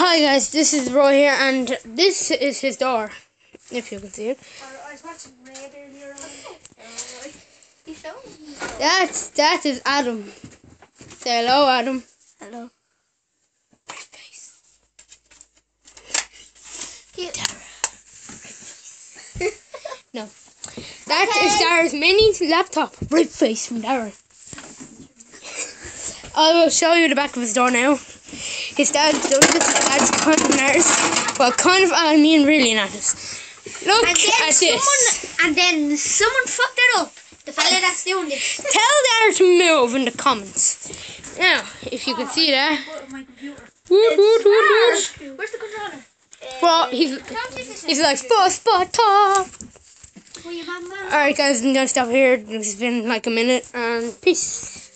Hi guys, this is Roy here, and this is his door, if you can see it. I was watching Red earlier on. He filmed me. That's that is Adam. Say hello, Adam. Hello. No, that is Dara's mini laptop. Right face from Dara. I will show you the back of his door now. His dad. His dad's kind of nervous. Well, kind of, I mean, really nervous. Look And then at someone, this. and then someone fucked it up. The fella that's doing this. Tell Dara to move in the comments. Now, if you can see that. Woot, woot, woot. Where's the controller? Well, he's he's like spot spot top. Will you, mama? Alright guys, I'm gonna stop here. It's been like a minute and peace.